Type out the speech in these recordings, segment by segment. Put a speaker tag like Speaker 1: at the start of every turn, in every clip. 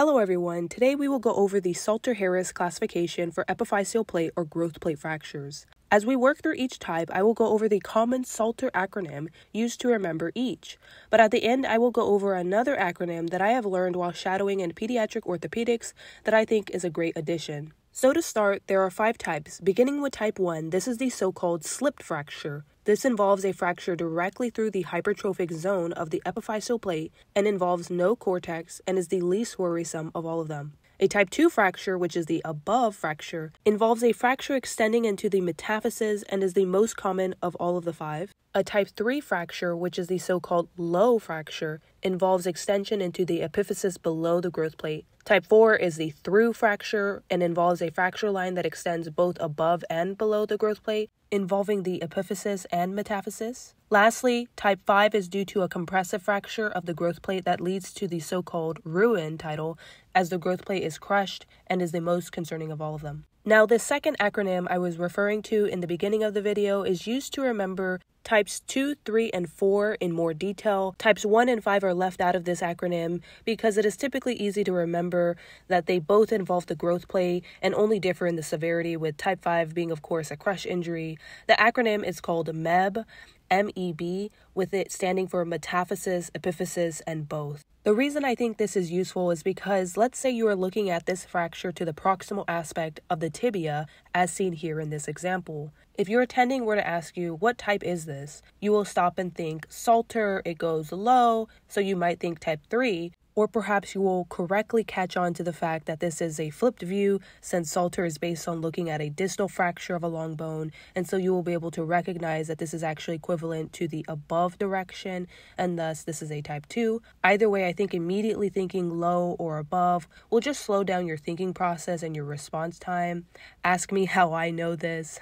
Speaker 1: Hello everyone, today we will go over the Salter-Harris classification for epiphyseal plate or growth plate fractures. As we work through each type, I will go over the common Salter acronym used to remember each. But at the end, I will go over another acronym that I have learned while shadowing in pediatric orthopedics that I think is a great addition. So to start, there are five types. Beginning with type 1, this is the so-called slipped fracture. This involves a fracture directly through the hypertrophic zone of the epiphyseal plate and involves no cortex and is the least worrisome of all of them. A type 2 fracture, which is the above fracture, involves a fracture extending into the metaphyses and is the most common of all of the five. A type 3 fracture, which is the so called low fracture, involves extension into the epiphysis below the growth plate. Type 4 is the through fracture and involves a fracture line that extends both above and below the growth plate, involving the epiphysis and metaphysis. Lastly, type 5 is due to a compressive fracture of the growth plate that leads to the so called ruin title, as the growth plate is crushed and is the most concerning of all of them. Now, the second acronym I was referring to in the beginning of the video is used to remember Types 2, 3, and 4 in more detail. Types 1 and 5 are left out of this acronym because it is typically easy to remember that they both involve the growth plate and only differ in the severity, with type 5 being, of course, a crush injury. The acronym is called MEB, MEB, with it standing for metaphysis, epiphysis, and both. The reason I think this is useful is because let's say you are looking at this fracture to the proximal aspect of the tibia as seen here in this example. If your attending were to ask you, what type is this? You will stop and think, Salter, it goes low, so you might think type 3, or perhaps you will correctly catch on to the fact that this is a flipped view since Salter is based on looking at a distal fracture of a long bone, and so you will be able to recognize that this is actually equivalent to the above direction, and thus this is a type 2. Either way, I think immediately thinking low or above will just slow down your thinking process and your response time. Ask me how I know this.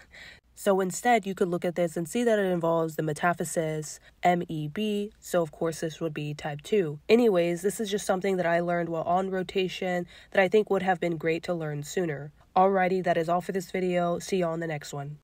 Speaker 1: So instead, you could look at this and see that it involves the metaphysis MEB, so of course this would be type 2. Anyways, this is just something that I learned while on rotation that I think would have been great to learn sooner. Alrighty, that is all for this video. See you on the next one.